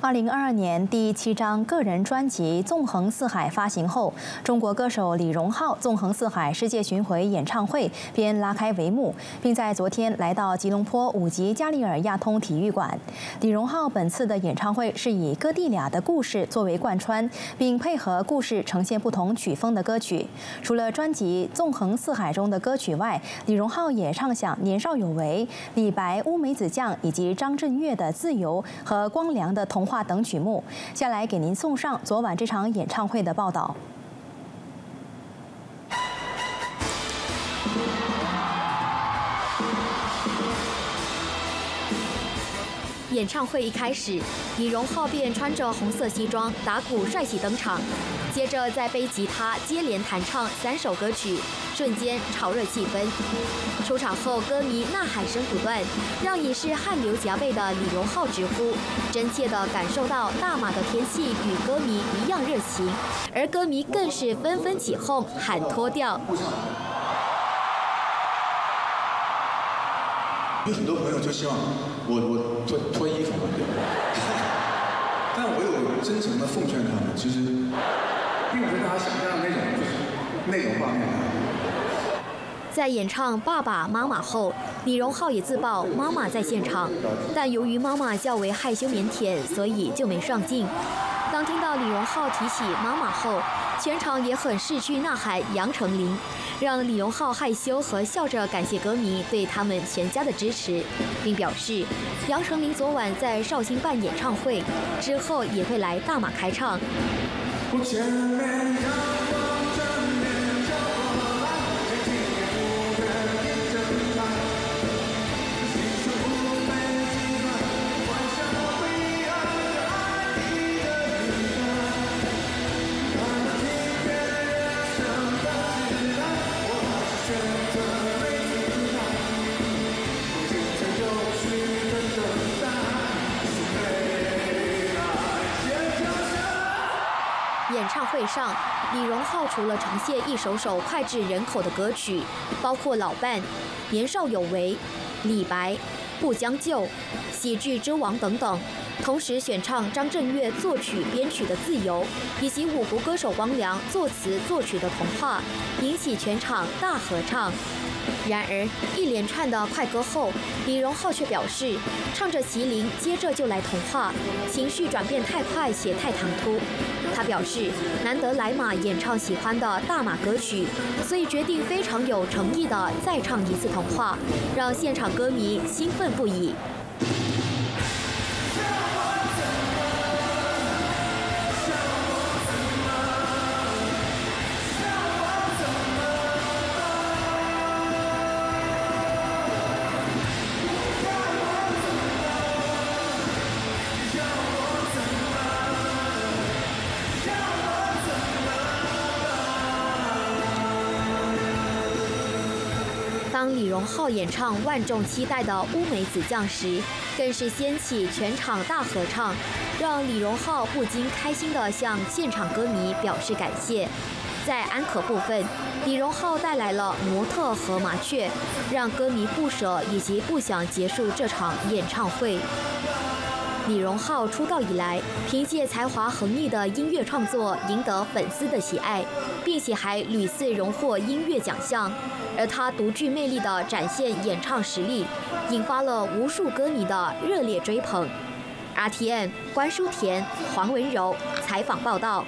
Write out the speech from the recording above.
二零二二年第七张个人专辑《纵横四海》发行后，中国歌手李荣浩《纵横四海》世界巡回演唱会便拉开帷幕，并在昨天来到吉隆坡五级加里尔亚通体育馆。李荣浩本次的演唱会是以哥弟俩的故事作为贯穿，并配合故事呈现不同曲风的歌曲。除了专辑《纵横四海》中的歌曲外，李荣浩也唱响《年少有为》、李白、乌梅子酱以及张震岳的《自由》和光良的《童话》等曲目。下来给您送上昨晚这场演唱会的报道。演唱会一开始，李荣浩便穿着红色西装打鼓帅气登场，接着再背吉他接连弹唱三首歌曲，瞬间炒热气氛。出场后，歌迷呐喊声不断，让已是汗流浃背的李荣浩直呼，真切地感受到大马的天气与歌迷一样热情，而歌迷更是纷纷起哄喊脱掉。有很多朋友就希望我我脱脱衣服嘛，对吧？但我有真诚的奉劝他们，其实并不是大家想象的那种那种画面。在演唱《爸爸妈妈》后，李荣浩也自曝妈妈在现场，但由于妈妈较为害羞腼腆，所以就没上镜。当听到李荣浩提起妈妈后，全场也很识趣呐喊杨丞琳，让李荣浩害羞和笑着感谢歌迷对他们全家的支持，并表示杨丞琳昨晚在绍兴办演唱会之后也会来大马开唱。会上，李荣浩除了呈现一首首脍炙人口的歌曲，包括《老伴》《年少有为》、李白、不将就、喜剧之王等等，同时选唱张震岳作曲编曲的《自由》，以及五湖歌手汪良作词作曲的《童话》，引起全场大合唱。然而，一连串的快歌后，李荣浩却表示，唱着《麒麟》，接着就来《童话》，情绪转变太快且太唐突。他表示，难得来马演唱喜欢的大马歌曲，所以决定非常有诚意的再唱一次《童话》，让现场歌迷兴奋不已。当李荣浩演唱万众期待的《乌梅子酱》时，更是掀起全场大合唱，让李荣浩不禁开心地向现场歌迷表示感谢。在安可部分，李荣浩带来了《模特》和《麻雀》，让歌迷不舍以及不想结束这场演唱会。李荣浩出道以来，凭借才华横溢的音乐创作赢得粉丝的喜爱，并且还屡次荣获音乐奖项。而他独具魅力的展现演唱实力，引发了无数歌迷的热烈追捧。RTN 关淑田、黄文柔采访报道。